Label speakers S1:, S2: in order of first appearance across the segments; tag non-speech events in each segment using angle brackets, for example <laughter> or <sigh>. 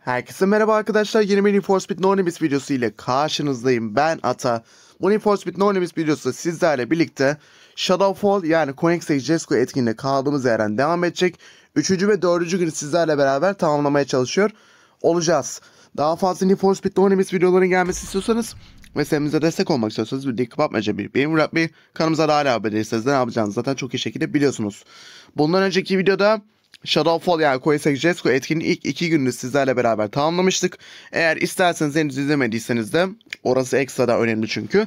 S1: Herkese merhaba arkadaşlar. Yeni bir Need Speed No Limits videosu ile karşınızdayım. Ben Ata. Bu Need for Speed No Limits videosu sizlerle birlikte Shadowfall yani Koenigsegg Jesko etkinliğinde kaldığımız yerden devam edecek. Üçüncü ve dördüncü günü sizlerle beraber tamamlamaya çalışıyor olacağız. Daha fazla Need for Speed No Limits videoların gelmesi istiyorsanız ve serimize destek olmak istiyorsanız videoyu kapatmaca bir benim bir kanalımıza da hala abone değilseniz de ne yapacağınızı zaten çok iyi şekilde biliyorsunuz. Bundan önceki videoda Shadowfall yani Koenigsegg Jesko etkinliği ilk iki gününü sizlerle beraber tamamlamıştık. Eğer isterseniz henüz izlemediyseniz de orası ekstra da önemli çünkü.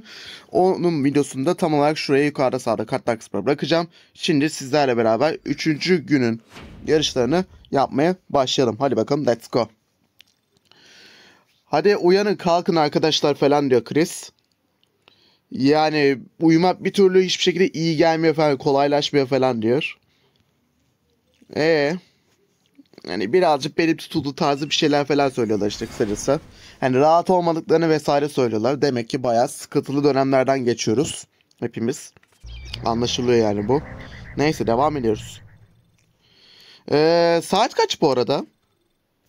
S1: Onun videosunu da tam olarak şuraya yukarıda sağda kartlar kısmına bırakacağım. Şimdi sizlerle beraber üçüncü günün yarışlarını yapmaya başlayalım. Hadi bakalım let's go. Hadi uyanın kalkın arkadaşlar falan diyor Chris. Yani uyumak bir türlü hiçbir şekilde iyi gelmiyor falan kolaylaşmıyor falan diyor. Ee, yani birazcık benim tutuldu tarzı bir şeyler falan söylüyorlar işte kısacası. Hani rahat olmadıklarını vesaire söylüyorlar. Demek ki bayağı sıkıntılı dönemlerden geçiyoruz hepimiz. Anlaşılıyor yani bu. Neyse devam ediyoruz. Ee, saat kaç bu arada?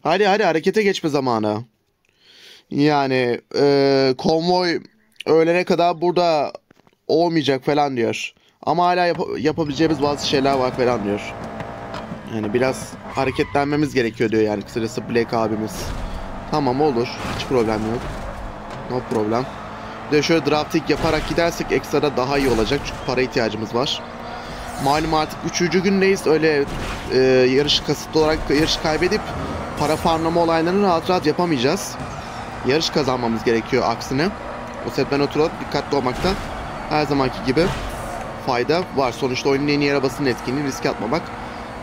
S1: Hadi hadi harekete geçme zamanı. Yani e, konvoy öğlene kadar burada olmayacak falan diyor. Ama hala yap- yapabileceğimiz bazı şeyler var falan diyor. Yani biraz hareketlenmemiz gerekiyor diyor yani kısacası Black abimiz. Tamam olur. Hiç problem yok. No problem. Bir de şöyle drafting yaparak gidersek ekstra daha iyi olacak. Çünkü para ihtiyacımız var. Malum artık 3. gündeyiz. Öyle e, yarış kasıtlı olarak yarış kaybedip para farmlama olaylarını rahat rahat yapamayacağız. Yarış kazanmamız gerekiyor aksine. O sebepten ötürü dikkatli olmakta her zamanki gibi fayda var. Sonuçta oyunun en iyi arabasının etkinliği riske atmamak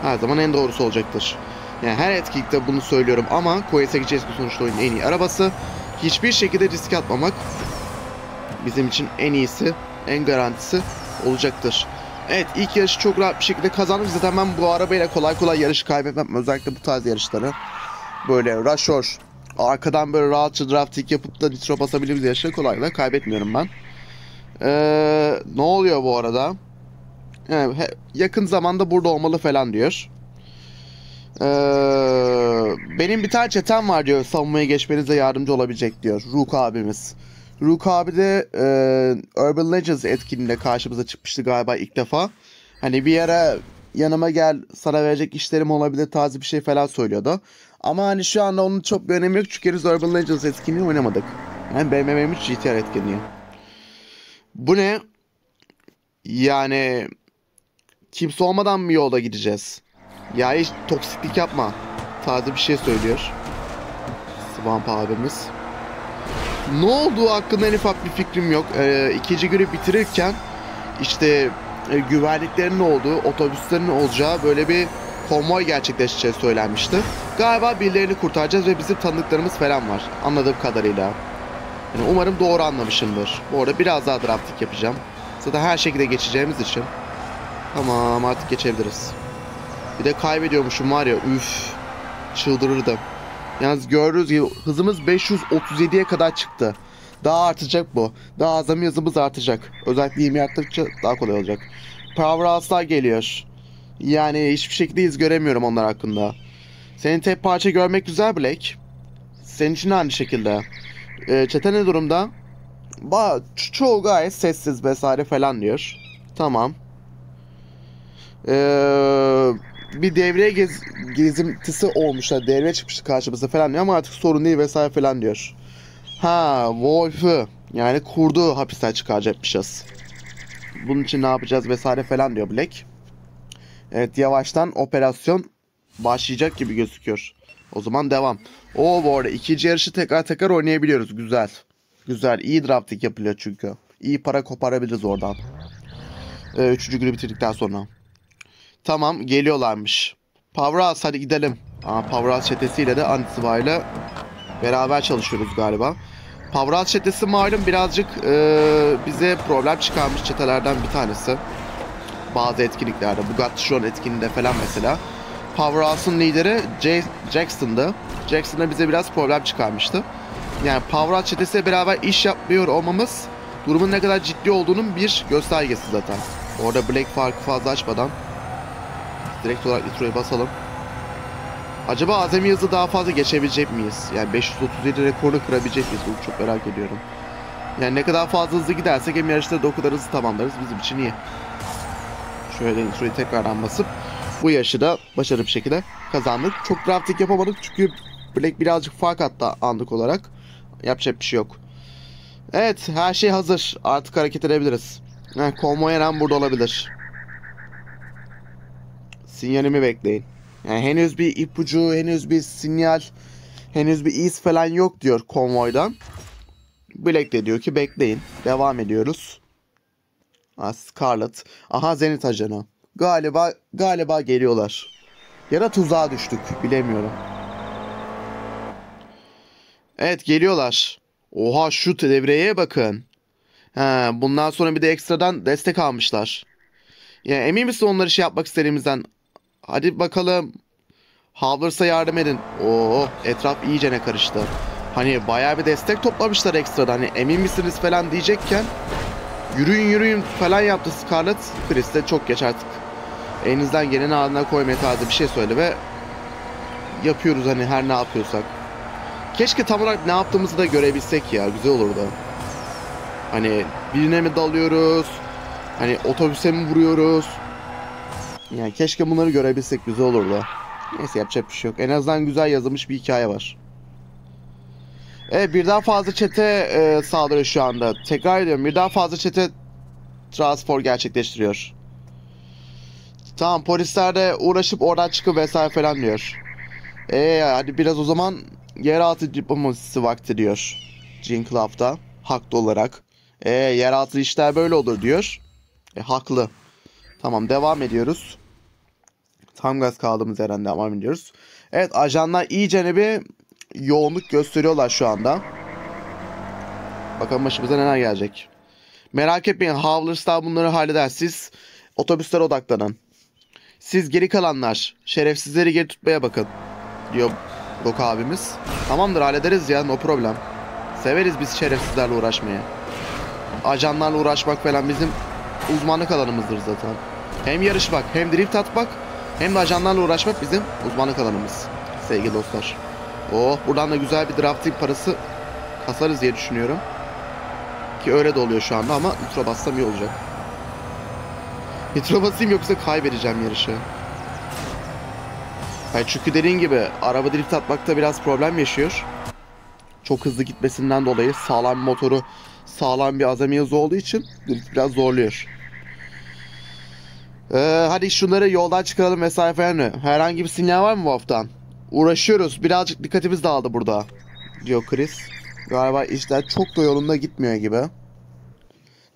S1: her zaman en doğrusu olacaktır. Yani her etkinlikte bunu söylüyorum ama Koenigsegg Jesko sonuçta oyunun en iyi arabası. Hiçbir şekilde riske atmamak bizim için en iyisi, en garantisi olacaktır. Evet ilk yarışı çok rahat bir şekilde kazandım. Zaten ben bu arabayla kolay kolay yarışı kaybetmem. Özellikle bu tarz yarışları. Böyle rush arkadan böyle rahatça drafting yapıp da nitro basabildiğimiz yarışları kolay kolay kaybetmiyorum ben. Ee, ne oluyor bu arada? Yani yakın zamanda burada olmalı falan diyor. Ee, benim bir tane çetem var diyor savunmaya geçmenize yardımcı olabilecek diyor Rook abimiz. Rook abi de e, Urban Legends etkinliğinde karşımıza çıkmıştı galiba ilk defa. Hani bir yere yanıma gel sana verecek işlerim olabilir tarzı bir şey falan söylüyordu. Ama hani şu anda onun çok bir önemi yok çünkü henüz Urban Legends etkinliği oynamadık. Yani BMW'nin GTR etkinliği. Bu ne? Yani kimse olmadan mı yolda gideceğiz? Ya hiç toksiklik yapma. Tarzı bir şey söylüyor. Swamp abimiz. Ne olduğu hakkında en ufak bir fikrim yok. Ee, ikinci günü bitirirken işte e, güvenliklerin olduğu, otobüslerin olacağı böyle bir konvoy gerçekleşeceği söylenmişti. Galiba birilerini kurtaracağız ve bizim tanıdıklarımız falan var. Anladığım kadarıyla. Yani umarım doğru anlamışımdır. Bu arada biraz daha drafting yapacağım. Zaten her şekilde geçeceğimiz için. Tamam artık geçebiliriz. Bir de kaybediyormuşum var ya üf. Çıldırırdım. Yalnız gördüğünüz gibi hızımız 537'ye kadar çıktı. Daha artacak bu. Daha azami hızımız artacak. Özellikle 20 arttıkça daha kolay olacak. Powerhouse'lar geliyor. Yani hiçbir şekilde iz göremiyorum onlar hakkında. Senin tek parça görmek güzel Black. Senin için aynı şekilde. Ee, çete ne durumda? Ba ço- çoğu gayet sessiz vesaire falan diyor. Tamam. Ee, bir devriye gez gezintisi olmuşlar. Devreye çıkmıştı karşımıza falan diyor ama artık sorun değil vesaire falan diyor. Ha, Wolf'u yani kurdu hapisten çıkaracakmışız. Bunun için ne yapacağız vesaire falan diyor Black. Evet yavaştan operasyon başlayacak gibi gözüküyor. O zaman devam. O bu arada ikinci yarışı tekrar tekrar oynayabiliyoruz. Güzel. Güzel. İyi drafting yapılıyor çünkü. İyi para koparabiliriz oradan. Ee, üçüncü günü bitirdikten sonra. Tamam geliyorlarmış. Powerhouse hadi gidelim. Aa, Powerhouse çetesiyle de Antivire'la beraber çalışıyoruz galiba. Powerhouse çetesi malum birazcık e, bize problem çıkarmış çetelerden bir tanesi. Bazı etkinliklerde. Bugatti Chiron etkinliğinde falan mesela. Powerhouse'un lideri J- Jackson'dı. Jackson da bize biraz problem çıkarmıştı. Yani Powerhouse çetesiyle beraber iş yapmıyor olmamız durumun ne kadar ciddi olduğunun bir göstergesi zaten. Orada Black farkı fazla açmadan direkt olarak Nitro'yu basalım. Acaba azami hızı daha fazla geçebilecek miyiz? Yani 537 rekorunu kırabilecek miyiz? Bunu çok merak ediyorum. Yani ne kadar fazla hızlı gidersek hem yarışta da o kadar hızlı tamamlarız. Bizim için iyi. Şöyle introyu tekrardan basıp bu yaşı da başarılı bir şekilde kazandık. Çok drafting yapamadık çünkü Black birazcık fark attı anlık olarak. Yapacak bir şey yok. Evet her şey hazır. Artık hareket edebiliriz. Heh, konvoy her an burada olabilir. Sinyalimi bekleyin. Yani henüz bir ipucu, henüz bir sinyal, henüz bir iz falan yok diyor konvoydan. Black de diyor ki bekleyin. Devam ediyoruz. Ha, Scarlet. Aha Zenit ajanı. Galiba galiba geliyorlar. Ya da tuzağa düştük. Bilemiyorum. Evet geliyorlar. Oha şu devreye bakın. Ha, bundan sonra bir de ekstradan destek almışlar. Ya emin misin onları şey yapmak istediğimizden? Hadi bakalım. Havlers'a yardım edin. Oo etraf iyice ne karıştı. Hani bayağı bir destek toplamışlar ekstradan. Hani emin misiniz falan diyecekken yürüyün yürüyün falan yaptı Scarlet. Chris de çok geç artık. Elinizden geleni ardına koymaya tarzı bir şey söyle ve yapıyoruz hani her ne yapıyorsak. Keşke tam olarak ne yaptığımızı da görebilsek ya. Güzel olurdu. Hani birine mi dalıyoruz? Hani otobüse mi vuruyoruz? Yani keşke bunları görebilsek güzel olurdu. Neyse yapacak bir şey yok. En azından güzel yazılmış bir hikaye var. Evet birden fazla çete e, saldırıyor şu anda. Tekrar ediyorum birden fazla çete transfer gerçekleştiriyor. Tamam polisler de uğraşıp oradan çıkıp vesaire falan diyor. Eee hadi biraz o zaman yeraltı diplomasisi vakti diyor. Jean Clough'da haklı olarak. Eee yeraltı işler böyle olur diyor. E haklı. Tamam devam ediyoruz. Tam gaz kaldığımız yerden devam ediyoruz. Evet ajanlar iyice bir yoğunluk gösteriyorlar şu anda. Bakalım başımıza neler gelecek. Merak etmeyin Howlers'lar bunları halleder. Siz otobüslere odaklanın. Siz geri kalanlar şerefsizleri geri tutmaya bakın. Diyor Rock abimiz. Tamamdır hallederiz ya no problem. Severiz biz şerefsizlerle uğraşmayı. Ajanlarla uğraşmak falan bizim uzmanlık alanımızdır zaten. Hem yarışmak hem drift atmak hem de ajanlarla uğraşmak bizim uzmanlık alanımız. Sevgili dostlar. Oh buradan da güzel bir drafting parası kasarız diye düşünüyorum. Ki öyle de oluyor şu anda ama nitro bassam iyi olacak. Nitro basayım yoksa kaybedeceğim yarışı. Hayır çünkü dediğin gibi araba drift atmakta biraz problem yaşıyor. Çok hızlı gitmesinden dolayı sağlam motoru sağlam bir azami hızı olduğu için drift biraz zorluyor. Ee, hadi şunları yoldan çıkaralım vesaire falan. Herhangi bir sinyal var mı bu haftan? Uğraşıyoruz. Birazcık dikkatimiz dağıldı burada. Diyor Chris. Galiba işler çok da yolunda gitmiyor gibi.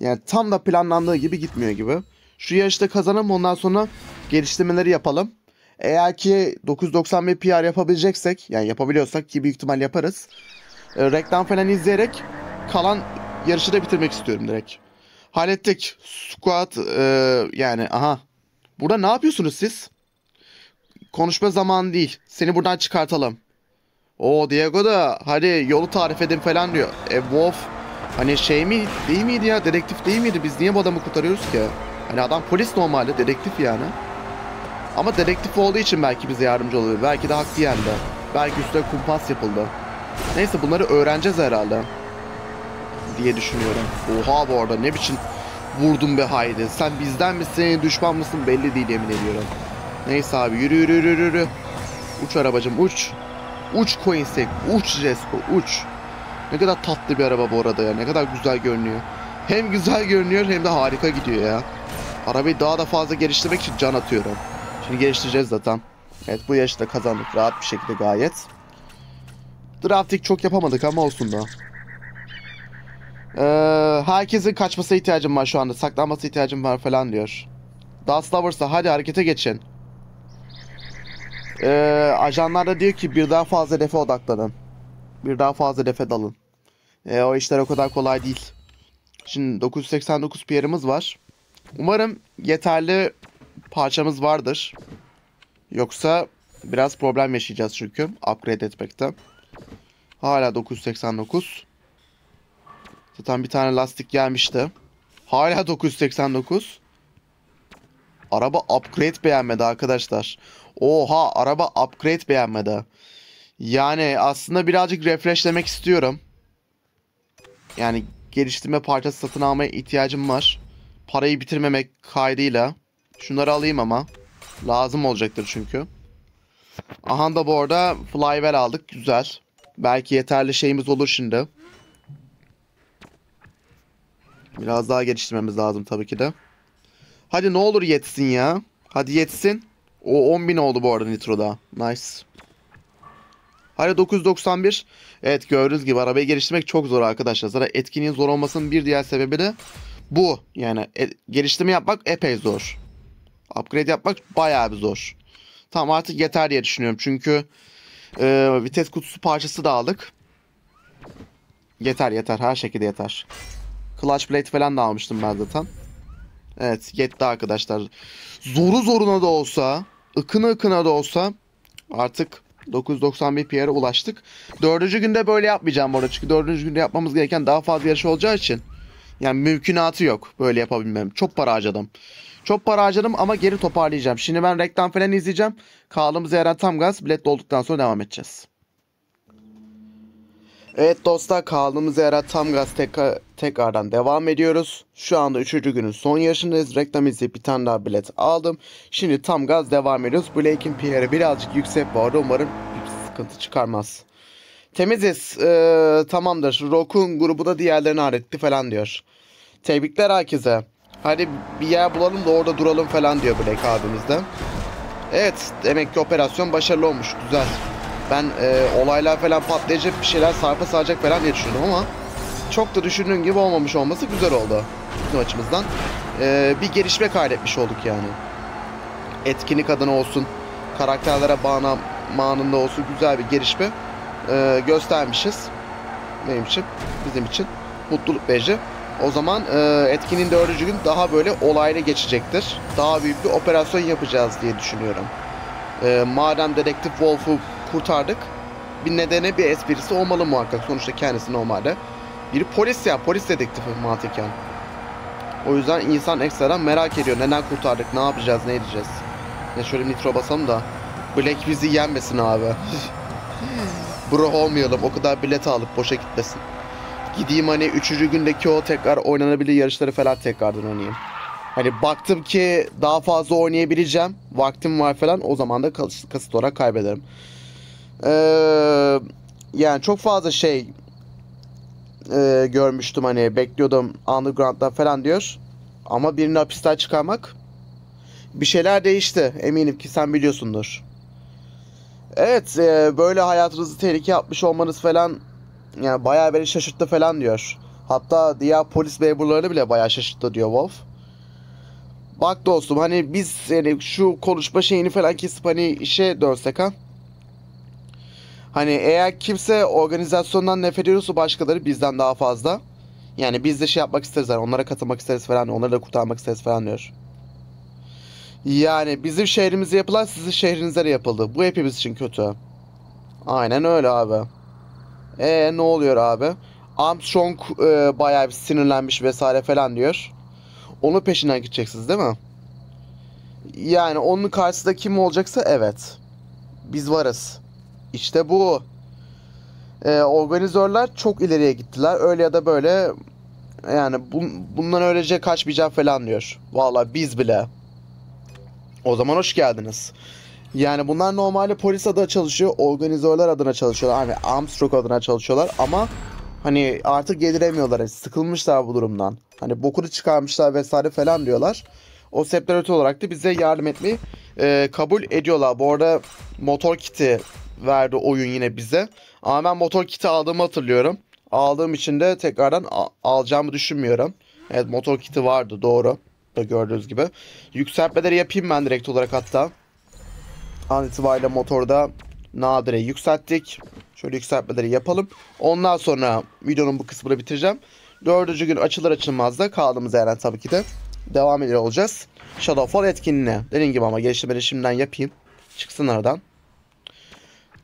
S1: Yani tam da planlandığı gibi gitmiyor gibi. Şu yarışta kazanalım ondan sonra geliştirmeleri yapalım. Eğer ki 991 PR yapabileceksek yani yapabiliyorsak ki büyük ihtimal yaparız. E, reklam falan izleyerek kalan yarışı da bitirmek istiyorum direkt. Hallettik. Squat e, yani aha. Burada ne yapıyorsunuz siz? Konuşma zamanı değil. Seni buradan çıkartalım. O Diego da hadi yolu tarif edin falan diyor. E Wolf hani şey mi değil miydi ya dedektif değil miydi? Biz niye bu adamı kurtarıyoruz ki? Hani adam polis normalde dedektif yani. Ama dedektif olduğu için belki bize yardımcı oluyor. Belki de haklı yendi. Belki üstüne kumpas yapıldı. Neyse bunları öğreneceğiz herhalde. Diye düşünüyorum. Oha bu arada ne biçim vurdun be Haydi. Sen bizden misin düşman mısın belli değil yemin ediyorum. Neyse abi yürü yürü yürü yürü. Uç arabacım uç. Uç Coinsec. Uç Jesko uç. Ne kadar tatlı bir araba bu arada ya. Ne kadar güzel görünüyor. Hem güzel görünüyor hem de harika gidiyor ya. Arabayı daha da fazla geliştirmek için can atıyorum. Şimdi geliştireceğiz zaten. Evet bu yarışta kazandık rahat bir şekilde gayet. Drafting çok yapamadık ama olsun da. Ee, herkesin kaçmasına ihtiyacım var şu anda. Saklanması ihtiyacım var falan diyor. Dust Lovers'a hadi harekete geçin. Ee, ajanlar da diyor ki bir daha fazla hedefe odaklanın. Bir daha fazla hedefe dalın. Ee, o işler o kadar kolay değil. Şimdi 989 PR'ımız var. Umarım yeterli parçamız vardır. Yoksa biraz problem yaşayacağız çünkü upgrade etmekte. Hala 989. Zaten bir tane lastik gelmişti. Hala 989. araba upgrade beğenmedi arkadaşlar. Oha araba upgrade beğenmedi. Yani aslında birazcık refreshlemek istiyorum. Yani geliştirme parçası satın almaya ihtiyacım var. Parayı bitirmemek kaydıyla. Şunları alayım ama. Lazım olacaktır çünkü. Aha da bu arada Flywell aldık. Güzel. Belki yeterli şeyimiz olur şimdi. Biraz daha geliştirmemiz lazım tabii ki de. Hadi ne olur yetsin ya. Hadi yetsin. O 10.000 oldu bu arada Nitro'da. Nice. Hadi 991. Evet gördüğünüz gibi arabayı geliştirmek çok zor arkadaşlar. Zaten etkinliğin zor olmasının bir diğer sebebi de bu. Yani e, geliştirme yapmak epey zor. Upgrade yapmak bayağı bir zor. Tamam artık yeter diye düşünüyorum. Çünkü e, vites kutusu parçası da aldık. Yeter yeter her şekilde yeter. Clutch plate falan da almıştım ben zaten. Evet yetti arkadaşlar. Zoru zoruna da olsa, ıkına ıkına da olsa artık 991 PR'e ulaştık. Dördüncü günde böyle yapmayacağım bu arada. Çünkü dördüncü günde yapmamız gereken daha fazla yarış olacağı için. Yani mümkünatı yok böyle yapabilmem. Çok para harcadım. Çok para harcadım ama geri toparlayacağım. Şimdi ben reklam falan izleyeceğim. Kaldığımız yerden tam gaz bilet dolduktan sonra devam edeceğiz. Evet dostlar kaldığımız yere tam gaz tekrar, tekrardan devam ediyoruz. Şu anda 3. günün son yarışındayız. Reklam izleyip bir tane daha bilet aldım. Şimdi tam gaz devam ediyoruz. Blake'in PR'i birazcık yüksek bu arada. Umarım bir sıkıntı çıkarmaz. Temiziz. Ee, tamamdır. Rock'un grubu da diğerlerini halletti falan diyor. Tebrikler herkese. Hadi bir yer bulalım da orada duralım falan diyor Blake abimiz de. Evet demek ki operasyon başarılı olmuş. Güzel. Ben e, olaylar falan patlayacak bir şeyler sarpa saracak falan diye düşündüm ama çok da düşündüğüm gibi olmamış olması güzel oldu bizim açımızdan. E, bir gelişme kaydetmiş olduk yani. Etkinlik adına olsun, karakterlere bağına manında olsun güzel bir gelişme e, göstermişiz. Benim için, bizim için mutluluk verici. O zaman e, etkinin dördüncü gün daha böyle olayla geçecektir. Daha büyük bir operasyon yapacağız diye düşünüyorum. E, madem dedektif Wolf'u kurtardık. Bir nedeni bir esprisi olmalı muhakkak. Sonuçta kendisi normalde. Bir polis ya polis dedektifi mantıken. O yüzden insan ekstradan merak ediyor. Neden kurtardık? Ne yapacağız? Ne edeceğiz? Ya şöyle nitro basalım da. Black bizi yenmesin abi. <laughs> Bro olmayalım. O kadar bilet alıp boşa gitmesin. Gideyim hani 3. gündeki o tekrar oynanabilir yarışları falan tekrardan oynayayım. Hani baktım ki daha fazla oynayabileceğim. Vaktim var falan. O zaman da kasıt olarak kaybederim. Ee, yani çok fazla şey e, görmüştüm hani bekliyordum Underground'da falan diyor. Ama birini hapisten çıkarmak bir şeyler değişti. Eminim ki sen biliyorsundur. Evet e, böyle hayatınızı tehlikeye atmış olmanız falan yani bayağı beni şaşırttı falan diyor. Hatta diğer polis memurlarını bile bayağı şaşırttı diyor Wolf. Bak dostum hani biz yani şu konuşma şeyini falan kesip hani işe dönsek ha. Hani eğer kimse organizasyondan nefret ediyorsa başkaları bizden daha fazla. Yani biz de şey yapmak isteriz yani onlara katılmak isteriz falan onları da kurtarmak isteriz falan diyor. Yani bizim şehrimize yapılan sizin şehrinize de yapıldı. Bu hepimiz için kötü. Aynen öyle abi. E ne oluyor abi? Armstrong e, bayağı bir sinirlenmiş vesaire falan diyor. Onun peşinden gideceksiniz değil mi? Yani onun karşısında kim olacaksa evet. Biz varız. İşte bu. Ee, organizörler çok ileriye gittiler. Öyle ya da böyle yani bun, bundan öylece kaçmayacağım falan diyor. Valla biz bile. O zaman hoş geldiniz. Yani bunlar normalde polis adına çalışıyor. Organizörler adına çalışıyorlar. Hani Armstrong adına çalışıyorlar ama hani artık geliremiyorlar. Yani sıkılmışlar bu durumdan. Hani bokunu çıkarmışlar vesaire falan diyorlar. O separatör olarak da bize yardım etmeyi e, kabul ediyorlar. Bu arada motor kiti verdi oyun yine bize. Ama ben motor kiti aldığımı hatırlıyorum. Aldığım için de tekrardan alacağımı düşünmüyorum. Evet motor kiti vardı doğru. Da gördüğünüz gibi. Yükseltmeleri yapayım ben direkt olarak hatta. An itibariyle motorda nadire yükselttik. Şöyle yükseltmeleri yapalım. Ondan sonra videonun bu kısmını bitireceğim. Dördüncü gün açılır açılmaz da kaldığımız yerden tabii ki de devam ediyor olacağız. Shadowfall etkinliğine. Dediğim gibi ama geliştirmeleri şimdiden yapayım. Çıksın aradan.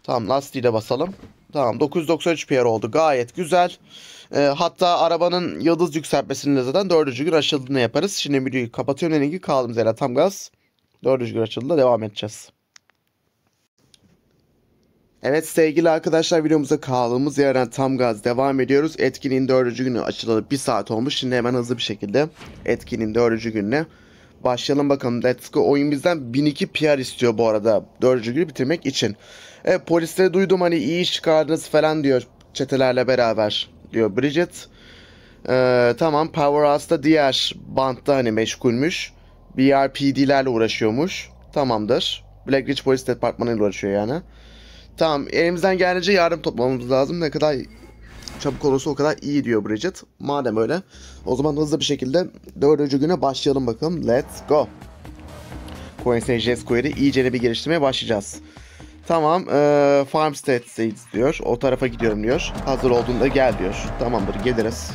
S1: Tamam lastiği de basalım. Tamam 993 PR oldu. Gayet güzel. E, hatta arabanın yıldız yükseltmesini de zaten dördüncü gün aşıldığını yaparız. Şimdi videoyu kapatıyorum. Dediğim gibi kaldığımız yerden tam gaz Dördüncü gün açıldı. Devam edeceğiz. Evet sevgili arkadaşlar videomuza kaldığımız yerden tam gaz devam ediyoruz. Etkinliğin dördüncü günü açılalı bir saat olmuş. Şimdi hemen hızlı bir şekilde etkinliğin dördüncü gününe başlayalım bakalım. Let's go. Oyun bizden 1002 PR istiyor bu arada dördüncü günü bitirmek için. Evet polisleri duydum hani iyi iş çıkardınız falan diyor çetelerle beraber diyor Bridget. Ee, tamam Powerhouse'da diğer bantta hani meşgulmüş. BRPD'lerle uğraşıyormuş. Tamamdır. Black Ridge Polis Departmanı'yla uğraşıyor yani. Tamam elimizden geldiğince yardım toplamamız lazım. Ne kadar çabuk olursa o kadar iyi diyor Bridget. Madem öyle o zaman hızlı bir şekilde dördüncü güne başlayalım bakalım. Let's go. Coinsage Jesco'yu iyice bir geliştirmeye başlayacağız. Tamam ee, Farmstead'deyiz diyor. O tarafa gidiyorum diyor. Hazır olduğunda gel diyor. Tamamdır geliriz.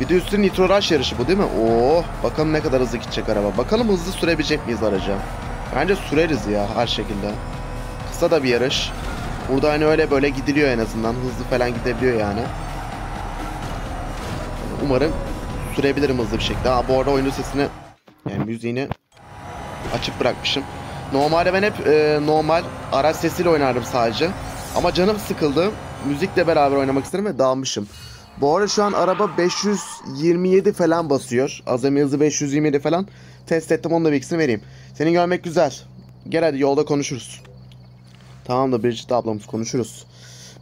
S1: Bir de üstüne Nitro Rush yarışı bu değil mi? Oo, bakalım ne kadar hızlı gidecek araba. Bakalım hızlı sürebilecek miyiz aracı? Bence süreriz ya her şekilde. Kısa da bir yarış. Burada hani öyle böyle gidiliyor en azından. Hızlı falan gidebiliyor yani. Umarım sürebilirim hızlı bir şekilde. Ha, bu arada oyunun sesini yani müziğini açık bırakmışım. Normalde ben hep e, normal araç sesiyle oynardım sadece. Ama canım sıkıldı. Müzikle beraber oynamak istedim ve dağılmışım. Bu arada şu an araba 527 falan basıyor. Azami hızı 527 falan. Test ettim onun da bilgisini vereyim. Seni görmek güzel. Gel hadi yolda konuşuruz. Tamam da Bridget ablamız konuşuruz.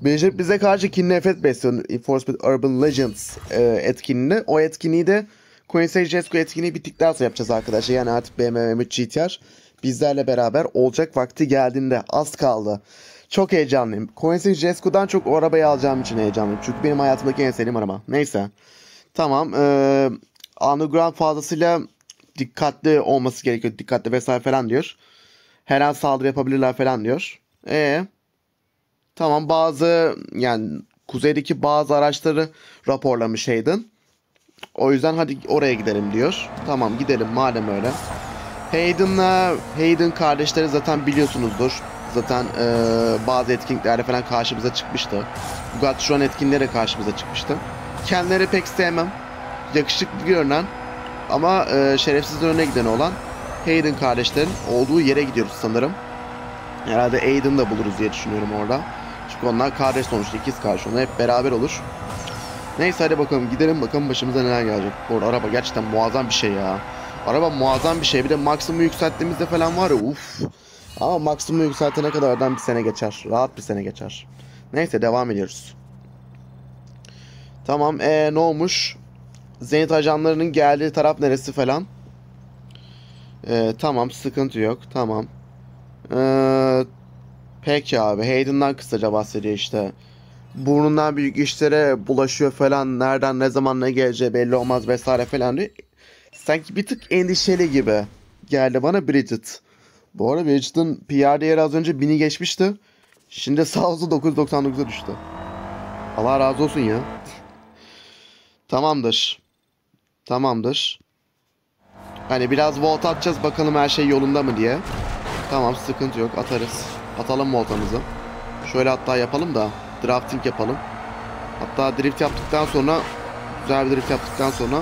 S1: Bridget bize karşı kin nefret besliyor. Enforcement Urban Legends e, etkinliğinde. O etkinliği de Coinsage Jesco etkinliği bittikten sonra yapacağız arkadaşlar. Yani artık BMW M3 GTR bizlerle beraber olacak vakti geldiğinde az kaldı. Çok heyecanlıyım. Coinsage Jesco'dan çok o arabayı alacağım için heyecanlıyım. Çünkü benim hayatımdaki en sevdiğim araba. Neyse. Tamam. Ee, underground fazlasıyla dikkatli olması gerekiyor. Dikkatli vesaire falan diyor. Her an saldırı yapabilirler falan diyor. E Tamam bazı yani kuzeydeki bazı araçları raporlamış Hayden. O yüzden hadi oraya gidelim diyor. Tamam gidelim madem öyle. Hayden'la Hayden kardeşleri zaten biliyorsunuzdur. Zaten e, bazı etkinliklerde falan karşımıza çıkmıştı. An etkinliklere karşımıza çıkmıştı. Kendileri pek sevmem. Yakışıklı görünen ama e, şerefsiz önüne giden olan Hayden kardeşlerin olduğu yere gidiyoruz sanırım. Herhalde Aiden'ı da buluruz diye düşünüyorum orada. Çünkü onlar kardeş sonuçta ikiz kardeş onlar hep beraber olur. Neyse hadi bakalım gidelim bakalım başımıza neler gelecek. Bu arada araba gerçekten muazzam bir şey ya. Araba muazzam bir şey. Bir de maksimum yükselttiğimizde falan var ya uff. Ama maksimum yükseltene kadar aradan bir sene geçer. Rahat bir sene geçer. Neyse devam ediyoruz. Tamam ee, ne olmuş? Zenit ajanlarının geldiği taraf neresi falan. Ee, tamam sıkıntı yok. Tamam. Ee, peki abi. Hayden'dan kısaca bahsediyor işte. Burnundan büyük işlere bulaşıyor falan. Nereden ne zaman ne geleceği belli olmaz vesaire falan diyor. Sanki bir tık endişeli gibi geldi bana Bridget. Bu arada Bridget'ın PR değeri az önce 1000'i geçmişti. Şimdi sağ olsun 999'a düştü. Allah razı olsun ya. Tamamdır. Tamamdır. Hani biraz volt atacağız bakalım her şey yolunda mı diye. Tamam sıkıntı yok atarız. Atalım voltamızı. Şöyle hatta yapalım da drafting yapalım. Hatta drift yaptıktan sonra güzel bir drift yaptıktan sonra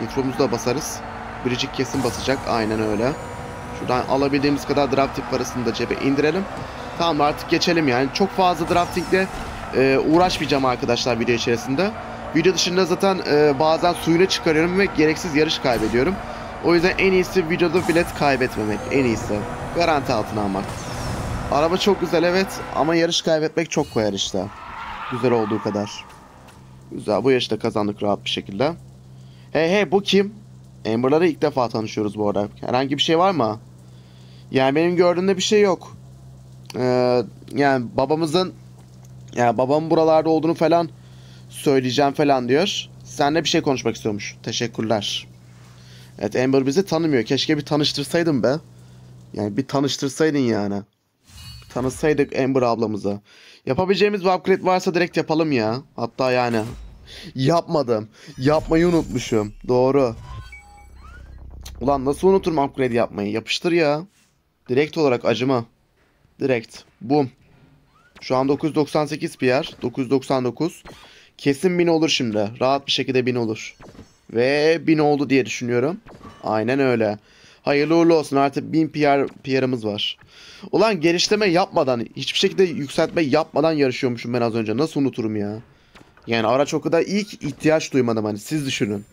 S1: nitromuzu da basarız. Biricik kesin basacak aynen öyle. Şuradan alabildiğimiz kadar drafting parasını da cebe indirelim. Tamam artık geçelim yani. Çok fazla draftingle e, uğraşmayacağım arkadaşlar video içerisinde. Video dışında zaten e, bazen suyunu çıkarıyorum ve gereksiz yarış kaybediyorum. O yüzden en iyisi videoda bilet kaybetmemek. En iyisi. Garanti altına almak. Araba çok güzel evet ama yarış kaybetmek çok koyar işte. Güzel olduğu kadar. Güzel bu yarışta kazandık rahat bir şekilde. Hey hey bu kim? Amber'lara ilk defa tanışıyoruz bu arada. Herhangi bir şey var mı? Yani benim gördüğümde bir şey yok. Ee, yani babamızın yani babamın buralarda olduğunu falan söyleyeceğim falan diyor. Seninle bir şey konuşmak istiyormuş. Teşekkürler. Evet Amber bizi tanımıyor. Keşke bir tanıştırsaydın be. Yani bir tanıştırsaydın yani. Tanışsaydık Amber ablamıza. Yapabileceğimiz bir upgrade varsa direkt yapalım ya. Hatta yani. Yapmadım. Yapmayı unutmuşum. Doğru. Ulan nasıl unuturum upgrade yapmayı? Yapıştır ya. Direkt olarak acıma. Direkt. Boom. Şu an 998 PR. 999. Kesin 1000 olur şimdi. Rahat bir şekilde 1000 olur. Ve 1000 oldu diye düşünüyorum. Aynen öyle. Hayırlı uğurlu olsun artık 1000 PR, PR'ımız var. Ulan geliştirme yapmadan, hiçbir şekilde yükseltme yapmadan yarışıyormuşum ben az önce. Nasıl unuturum ya? Yani araç o kadar ki ihtiyaç duymadım hani siz düşünün.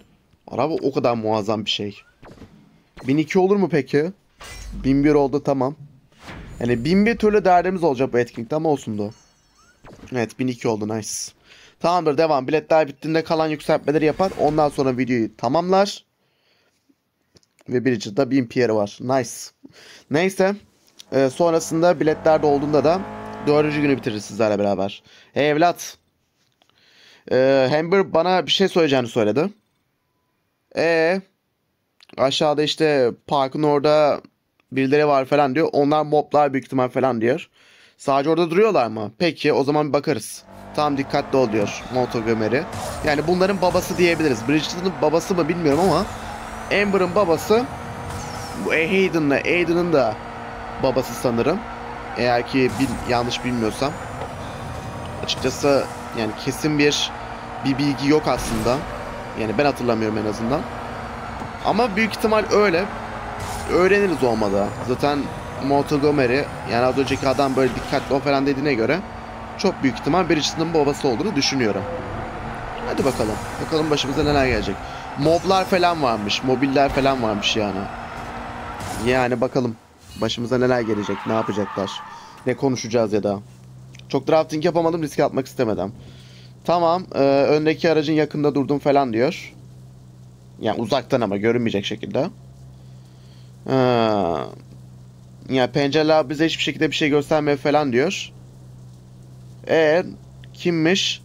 S1: Araba o kadar muazzam bir şey. 1002 olur mu peki? 1001 oldu tamam. Yani 1001 türlü derdimiz olacak bu etkinlikte ama olsun da. Evet 1002 oldu nice. Tamamdır devam. Biletler bittiğinde kalan yükseltmeleri yapar. Ondan sonra videoyu tamamlar. Ve Bridget'da 1000 PR var. Nice. Neyse. Ee, sonrasında biletler de olduğunda da dördüncü günü bitiririz sizlerle beraber. Hey evlat. Ee, Hamber bana bir şey söyleyeceğini söyledi. E aşağıda işte parkın orada birileri var falan diyor. Onlar moblar büyük ihtimal falan diyor. Sadece orada duruyorlar mı? Peki o zaman bakarız. Tam dikkatli ol diyor Montgomery. Yani bunların babası diyebiliriz. Bridget'ın babası mı bilmiyorum ama Amber'ın babası bu Hayden'la Aiden'ın da babası sanırım. Eğer ki bil, yanlış bilmiyorsam. Açıkçası yani kesin bir bir bilgi yok aslında. Yani ben hatırlamıyorum en azından. Ama büyük ihtimal öyle. Öğreniriz olmadı. Zaten Montgomery yani az önceki adam böyle dikkatli ol falan dediğine göre çok büyük ihtimal Bridget'ın babası olduğunu düşünüyorum. Hadi bakalım. Bakalım başımıza neler gelecek. Moblar falan varmış. Mobiller falan varmış yani. Yani bakalım. Başımıza neler gelecek. Ne yapacaklar. Ne konuşacağız ya da. Çok drafting yapamadım. Riske atmak istemedim. Tamam. E, öndeki aracın yakında durdum falan diyor. Yani uzaktan ama görünmeyecek şekilde. Ha. Yani pencereler bize hiçbir şekilde bir şey göstermiyor falan diyor. E kimmiş?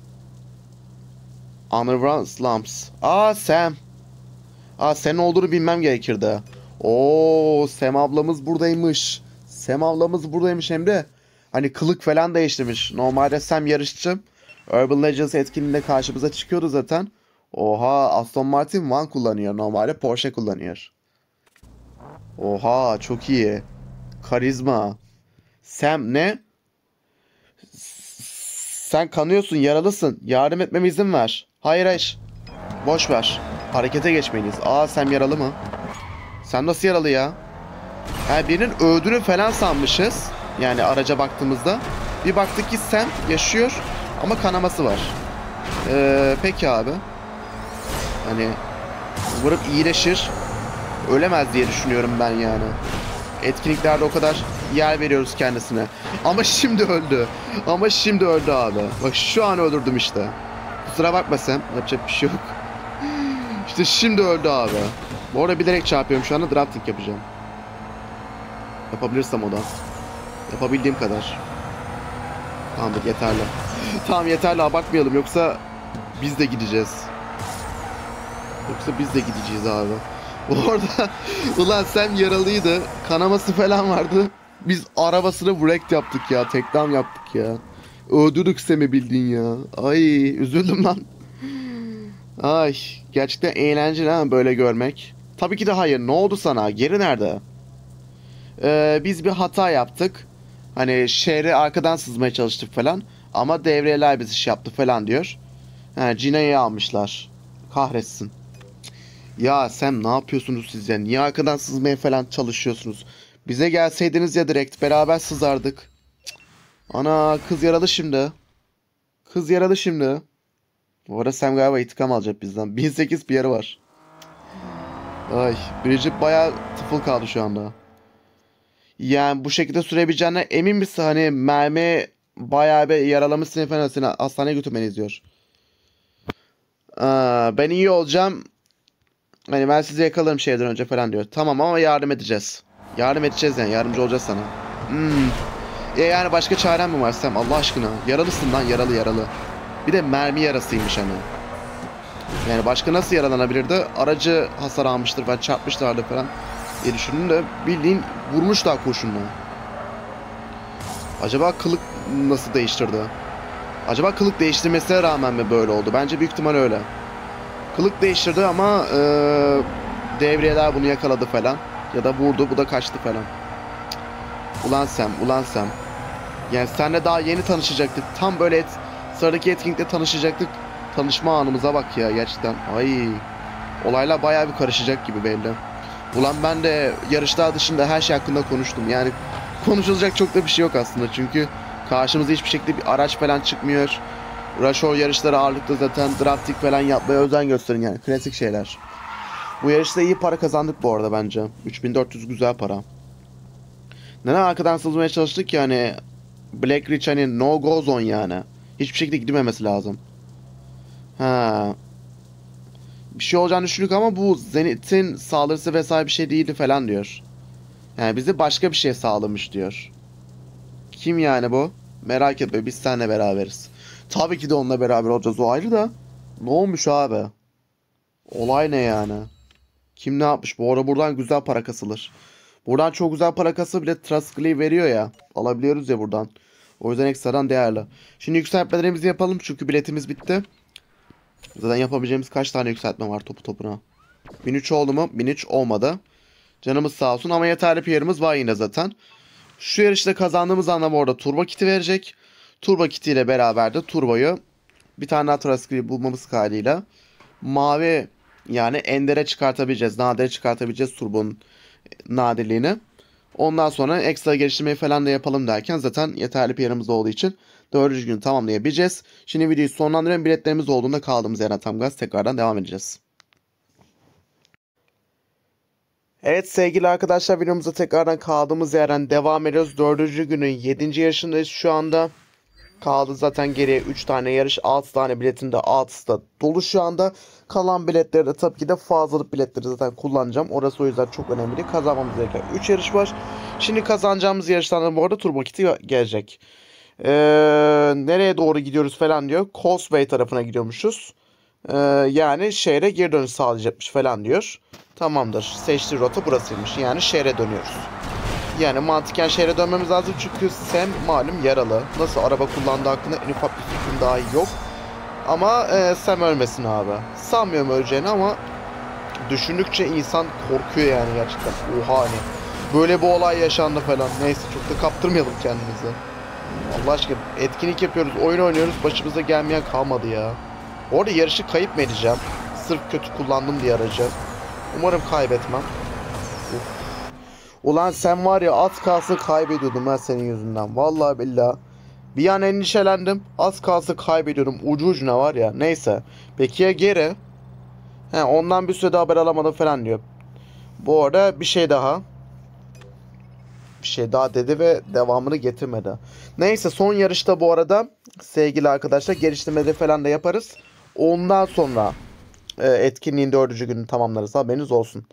S1: Underground Slumps. Aa Sam. Aa sen olduğunu bilmem gerekirdi. Oo Sam ablamız buradaymış. Sam ablamız buradaymış Emre. Hani kılık falan değiştirmiş. Normalde Sam yarışçı. Urban Legends etkinliğinde karşımıza çıkıyordu zaten. Oha Aston Martin Van kullanıyor. Normalde Porsche kullanıyor. Oha çok iyi. Karizma. Sam ne? Sen kanıyorsun, yaralısın. Yardım etmeme izin ver. Hayır hayır. Boş ver. Harekete geçmeliyiz. Aa Sam yaralı mı? Sen nasıl yaralı ya? Ha birinin öldüğünü falan sanmışız. Yani araca baktığımızda. Bir baktık ki Sam yaşıyor ama kanaması var. Ee, peki abi. Hani umarım iyileşir. Ölemez diye düşünüyorum ben yani. Etkinliklerde o kadar yer veriyoruz kendisine. Ama <laughs> şimdi öldü. Ama şimdi öldü abi. Bak şu an öldürdüm işte. Kusura bakma sen. Yapacak bir şey yok. İşte şimdi öldü abi. Bu arada bilerek çarpıyorum şu anda drafting yapacağım. Yapabilirsem o da. Yapabildiğim kadar. Tamamdır yeterli. <laughs> tamam yeterli abartmayalım yoksa biz de gideceğiz. Yoksa biz de gideceğiz abi. Orada <laughs> ulan sen yaralıydı. Kanaması falan vardı. Biz arabasını wrecked yaptık ya. Teklam yaptık ya. Öldürdük Sem'i bildin ya. Ay üzüldüm lan. Ay gerçekten eğlenceli ha böyle görmek. Tabii ki de hayır. Ne oldu sana? Geri nerede? Ee, biz bir hata yaptık. Hani şehri arkadan sızmaya çalıştık falan. Ama devreler bizi iş yaptı falan diyor. Ha, Cina'yı almışlar. Kahretsin. Ya Sam ne yapıyorsunuz siz ya? Niye arkadan sızmaya falan çalışıyorsunuz? Bize gelseydiniz ya direkt beraber sızardık. Ana kız yaralı şimdi. Kız yaralı şimdi. Bu arada Sam galiba intikam alacak bizden. <laughs> 1008 bir yeri var. Ay Bridget bayağı tıfıl kaldı şu anda. Yani bu şekilde sürebileceğine emin misin? Hani mermi bayağı bir yaralamışsın falan seni hastaneye götürmeni diyor. Aa, ben iyi olacağım. Hani ben sizi yakalarım şeyden önce falan diyor. Tamam ama yardım edeceğiz. Yardım edeceğiz yani yardımcı olacağız sana. Hmm. E yani başka çaren mi var Sam Allah aşkına? Yaralısın lan yaralı yaralı. Bir de mermi yarasıymış hani. Yani başka nasıl yaralanabilirdi? Aracı hasar almıştır falan çarpmışlardı falan diye düşündüm de bildiğin vurmuşlar kurşunla. Acaba kılık nasıl değiştirdi? Acaba kılık değiştirmesine rağmen mi böyle oldu? Bence büyük ihtimal öyle. Kılık değiştirdi ama e, devriyeler bunu yakaladı falan. Ya da vurdu bu da kaçtı falan. Ulan Sam, ulan Sam. Yani senle daha yeni tanışacaktık. Tam böyle et, sıradaki etkinlikte tanışacaktık. Tanışma anımıza bak ya gerçekten. Ay. Olaylar bayağı bir karışacak gibi belli. Ulan ben de yarışlar dışında her şey hakkında konuştum. Yani konuşulacak çok da bir şey yok aslında. Çünkü karşımıza hiçbir şekilde bir araç falan çıkmıyor. Rush Hour yarışları ağırlıklı zaten drafting falan yapmaya özen gösterin yani. Klasik şeyler. Bu yarışta iyi para kazandık bu arada bence. 3400 güzel para. Neden arkadan sızmaya çalıştık yani Black Rich hani no go zone yani. Hiçbir şekilde gidememesi lazım. Ha. Bir şey olacağını düşündük ama bu Zenith'in saldırısı vesaire bir şey değildi falan diyor. Yani bizi başka bir şey sağlamış diyor. Kim yani bu? Merak etme biz seninle beraberiz. Tabii ki de onunla beraber olacağız o ayrı da. Ne olmuş abi? Olay ne yani? Kim ne yapmış? Bu arada buradan güzel para kasılır. Buradan çok güzel para kası bile Trustglee veriyor ya. Alabiliyoruz ya buradan. O yüzden ekstradan değerli. Şimdi yükseltmelerimizi yapalım çünkü biletimiz bitti. Zaten yapabileceğimiz kaç tane yükseltme var topu topuna. 1003 oldu mu? 1003 olmadı. Canımız sağ olsun ama yeterli PR'ımız var yine zaten. Şu yarışta kazandığımız anlamda orada turbo kiti verecek. Turbo kiti ile beraber de turboyu bir tane Trustglee bulmamız kaydıyla mavi yani endere çıkartabileceğiz. Nadire çıkartabileceğiz turbonun nadirliğini. Ondan sonra ekstra geliştirmeyi falan da yapalım derken zaten yeterli bir yerimiz olduğu için dördüncü gün tamamlayabileceğiz. Şimdi videoyu sonlandırıyorum. Biletlerimiz olduğunda kaldığımız yerden tam gaz tekrardan devam edeceğiz. Evet sevgili arkadaşlar videomuza tekrardan kaldığımız yerden devam ediyoruz. Dördüncü günün yedinci yarışındayız şu anda. Kaldı zaten geriye 3 tane yarış. 6 tane biletin de 6'sı da dolu şu anda. Kalan biletleri de tabii ki de fazlalık biletleri zaten kullanacağım. Orası o yüzden çok önemli. Kazanmamız gereken 3 yarış var. Şimdi kazanacağımız yarışlardan bu arada turbo kiti gelecek. Ee, nereye doğru gidiyoruz falan diyor. Causeway tarafına gidiyormuşuz. Ee, yani şehre geri dönüş sağlayacakmış falan diyor. Tamamdır. Seçtiği rota burasıymış. Yani şehre dönüyoruz. Yani mantıken şehre dönmemiz lazım çünkü Sam malum yaralı. Nasıl araba kullandığı hakkında en ufak bir fikrim daha yok. Ama e, Sam ölmesin abi. Sanmıyorum öleceğini ama düşündükçe insan korkuyor yani gerçekten. Oha hani böyle bir olay yaşandı falan. Neyse çok da kaptırmayalım kendimizi. Allah aşkına etkinlik yapıyoruz, oyun oynuyoruz. Başımıza gelmeyen kalmadı ya. Orada yarışı kayıp mı edeceğim? Sırf kötü kullandım diye aracı. Umarım kaybetmem. Ulan sen var ya az kalsın kaybediyordum ben senin yüzünden. Vallahi billah. Bir an endişelendim. Az kalsın kaybediyordum. Ucu ucuna var ya. Neyse. Peki ya geri? He, ondan bir süre haber alamadım falan diyor. Bu arada bir şey daha. Bir şey daha dedi ve devamını getirmedi. Neyse son yarışta bu arada sevgili arkadaşlar geliştirmeleri falan da yaparız. Ondan sonra e, etkinliğin dördüncü günü tamamlarız. Haberiniz olsun.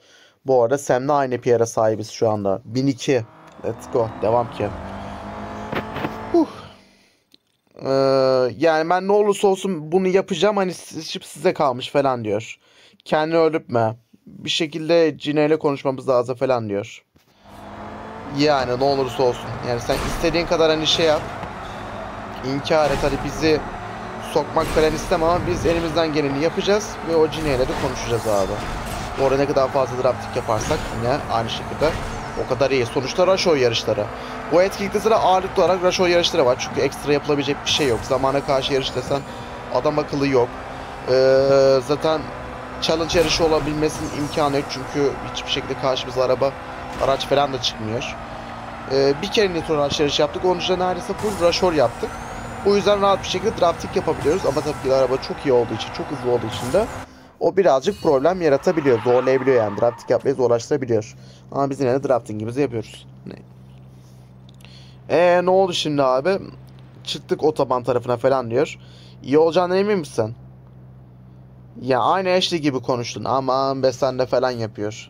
S1: Bu arada Sam'le aynı PR'a sahibiz şu anda. 1002. Let's go. Devam ki. Huh. Ee, yani ben ne olursa olsun bunu yapacağım. Hani size kalmış falan diyor. Kendini öldürtme. Bir şekilde Cine ile konuşmamız lazım falan diyor. Yani ne olursa olsun. Yani sen istediğin kadar hani şey yap. İnkar et. Hadi bizi sokmak falan istemem ama biz elimizden geleni yapacağız. Ve o Cine ile de konuşacağız abi. Orada ne kadar fazla drafting yaparsak yine aynı şekilde o kadar iyi. Sonuçta Rusho yarışları. Bu etkinlikte sıra ağırlıklı olarak Rusho yarışları var. Çünkü ekstra yapılabilecek bir şey yok. Zamana karşı yarış desen adam akıllı yok. Ee, zaten challenge yarışı olabilmesinin imkanı yok. Çünkü hiçbir şekilde karşımıza araba, araç falan da çıkmıyor. Ee, bir kere nitro araç yarışı yaptık. Onun dışında neredeyse full Rushor yaptık. O yüzden rahat bir şekilde drafting yapabiliyoruz. Ama tabii ki araba çok iyi olduğu için, çok hızlı olduğu için de o birazcık problem yaratabiliyor. Zorlayabiliyor yani. Drafting yapmayı zorlaştırabiliyor. Ama biz yine de draftingimizi yapıyoruz. Ne? Eee ne oldu şimdi abi? Çıktık otoban tarafına falan diyor. İyi olacağına emin misin? Ya aynı Ashley gibi konuştun. Aman be sen de falan yapıyor.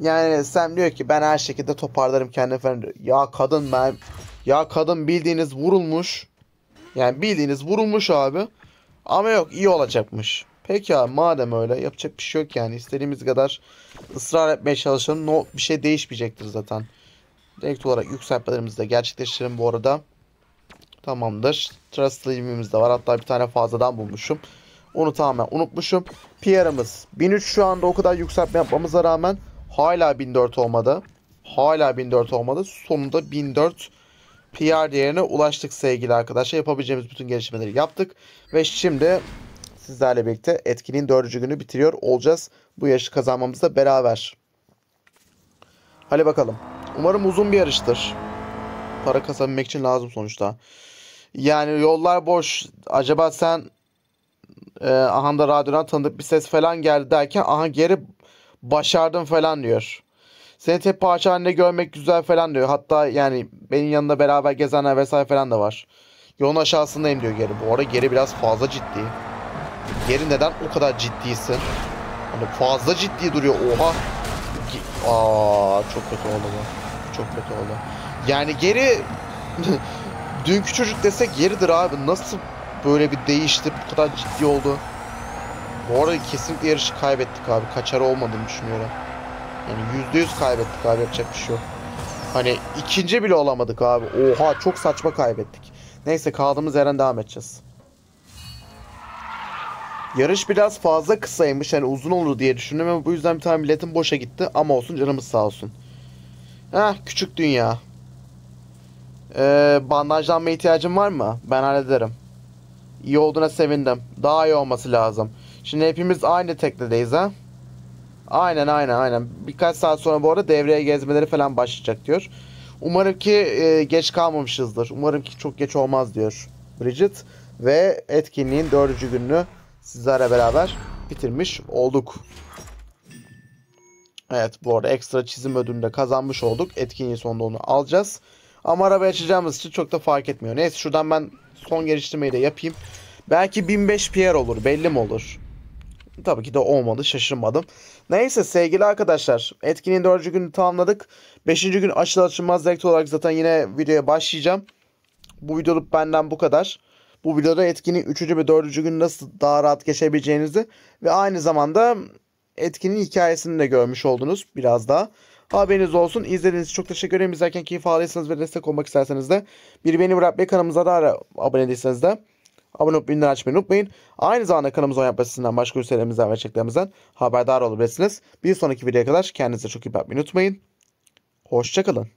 S1: Yani sen diyor ki ben her şekilde toparlarım kendimi falan diyor. Ya kadın ben... Ya kadın bildiğiniz vurulmuş. Yani bildiğiniz vurulmuş abi. Ama yok iyi olacakmış. Peki abi madem öyle yapacak bir şey yok yani. istediğimiz kadar ısrar etmeye çalışalım. No, bir şey değişmeyecektir zaten. Direkt olarak yükseltmelerimizi de gerçekleştirelim bu arada. Tamamdır. Trust limitimiz de var. Hatta bir tane fazladan bulmuşum. Onu tamamen unutmuşum. PR'ımız 1003 şu anda o kadar yükseltme yapmamıza rağmen hala 1004 olmadı. Hala 1004 olmadı. Sonunda 1004 PR değerine ulaştık sevgili arkadaşlar. Yapabileceğimiz bütün gelişmeleri yaptık. Ve şimdi sizlerle birlikte etkinliğin dördüncü günü bitiriyor olacağız. Bu yarışı kazanmamızda beraber. Hadi bakalım. Umarım uzun bir yarıştır. Para kasabilmek için lazım sonuçta. Yani yollar boş. Acaba sen e, aha da radyodan tanıdık bir ses falan geldi derken aha geri başardın falan diyor. Seni tek parça halinde görmek güzel falan diyor. Hatta yani benim yanında beraber gezenler vesaire falan da var. Yolun aşağısındayım diyor geri. Bu arada geri biraz fazla ciddi. Geri neden o kadar ciddisin? Hani fazla ciddi duruyor. Oha. Aa çok kötü oldu bu. Çok kötü oldu. Yani geri <laughs> dünkü çocuk desek geridir abi. Nasıl böyle bir değişti bu kadar ciddi oldu. Bu arada kesinlikle yarışı kaybettik abi. Kaçarı olmadığını düşünüyorum. Yani yüzde yüz kaybettik abi yapacak bir şey yok. Hani ikinci bile olamadık abi. Oha çok saçma kaybettik. Neyse kaldığımız yerden devam edeceğiz. Yarış biraz fazla kısaymış. Hani uzun olur diye düşündüm ama bu yüzden bir tane biletim boşa gitti. Ama olsun canımız sağ olsun. Heh küçük dünya. Ee, bandajlanma ihtiyacın var mı? Ben hallederim. İyi olduğuna sevindim. Daha iyi olması lazım. Şimdi hepimiz aynı teknedeyiz ha. Aynen aynen aynen. Birkaç saat sonra bu arada devreye gezmeleri falan başlayacak diyor. Umarım ki e, geç kalmamışızdır. Umarım ki çok geç olmaz diyor Bridget. Ve etkinliğin dördüncü gününü sizlerle beraber bitirmiş olduk. Evet bu arada ekstra çizim ödülünü de kazanmış olduk. Etkinliğin sonunda onu alacağız. Ama arabayı açacağımız için çok da fark etmiyor. Neyse şuradan ben son geliştirmeyi de yapayım. Belki 1005 PR olur belli mi olur? Tabii ki de olmadı şaşırmadım. Neyse sevgili arkadaşlar etkinliğin dördüncü günü tamamladık. Beşinci gün açılır açılmaz direkt olarak zaten yine videoya başlayacağım. Bu videoluk benden bu kadar. Bu videoda etkinliğin üçüncü ve dördüncü gün nasıl daha rahat geçebileceğinizi ve aynı zamanda etkinin hikayesini de görmüş oldunuz biraz daha. Haberiniz olsun. İzlediğiniz için çok teşekkür ederim. İzlerken keyif aldıysanız ve destek olmak isterseniz de bir beni bırakmayı kanalımıza da abone değilseniz de abone olup bildirim açmayı unutmayın. Aynı zamanda kanalımıza oynatma sitesinden başka ürünlerimizden ve çeklerimizden haberdar olabilirsiniz. Bir sonraki videoya kadar kendinize çok iyi bakmayı unutmayın. Hoşçakalın.